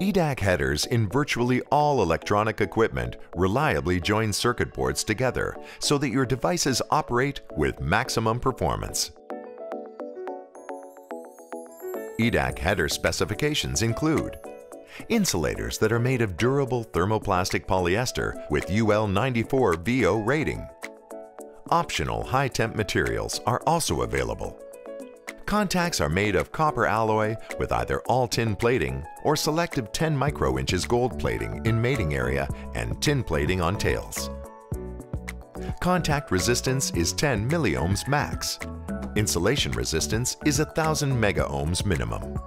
EDAC headers in virtually all electronic equipment reliably join circuit boards together so that your devices operate with maximum performance. EDAC header specifications include insulators that are made of durable thermoplastic polyester with UL 94 VO rating. Optional high-temp materials are also available. Contacts are made of copper alloy with either all-tin plating or selective 10 micro-inches gold plating in mating area and tin plating on tails. Contact resistance is 10 milliohms max. Insulation resistance is 1000 megaohms minimum.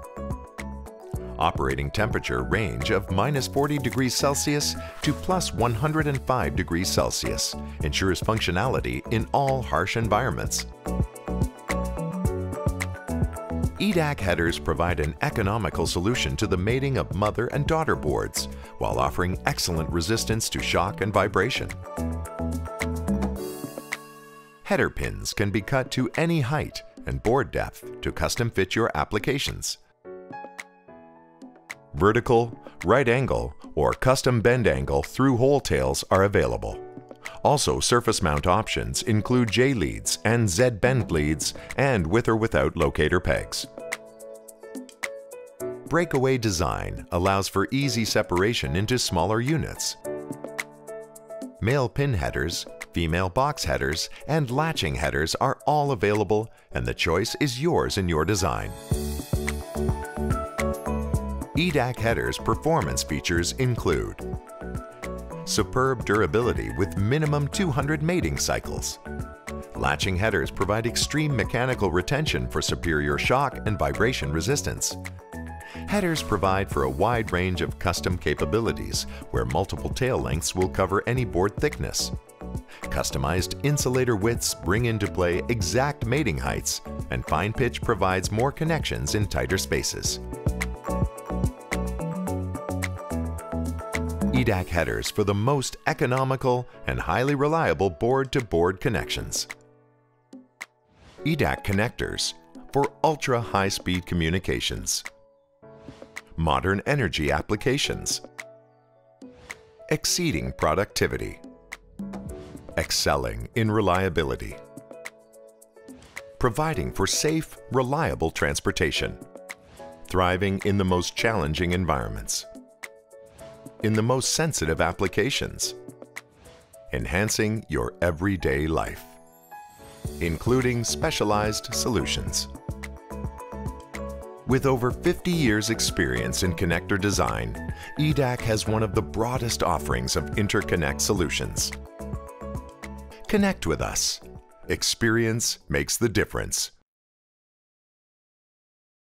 Operating temperature range of minus 40 degrees Celsius to plus 105 degrees Celsius ensures functionality in all harsh environments. EDAC headers provide an economical solution to the mating of mother and daughter boards while offering excellent resistance to shock and vibration. Header pins can be cut to any height and board depth to custom fit your applications. Vertical, right angle, or custom bend angle through hole tails are available. Also, surface mount options include J-leads and Z-bend leads and with or without locator pegs. Breakaway design allows for easy separation into smaller units. Male pin headers, female box headers, and latching headers are all available and the choice is yours in your design. EDAC headers performance features include superb durability with minimum 200 mating cycles. Latching headers provide extreme mechanical retention for superior shock and vibration resistance. Headers provide for a wide range of custom capabilities where multiple tail lengths will cover any board thickness. Customized insulator widths bring into play exact mating heights, and fine pitch provides more connections in tighter spaces. EDAC headers for the most economical and highly reliable board-to-board -board connections. EDAC connectors for ultra-high-speed communications. Modern energy applications. Exceeding productivity. Excelling in reliability. Providing for safe, reliable transportation. Thriving in the most challenging environments in the most sensitive applications, enhancing your everyday life, including specialized solutions. With over 50 years experience in connector design, EDAC has one of the broadest offerings of interconnect solutions. Connect with us. Experience makes the difference.